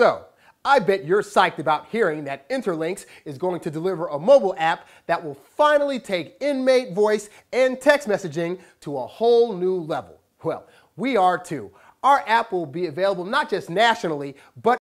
So, I bet you're psyched about hearing that Interlinks is going to deliver a mobile app that will finally take inmate voice and text messaging to a whole new level. Well, we are too. Our app will be available not just nationally, but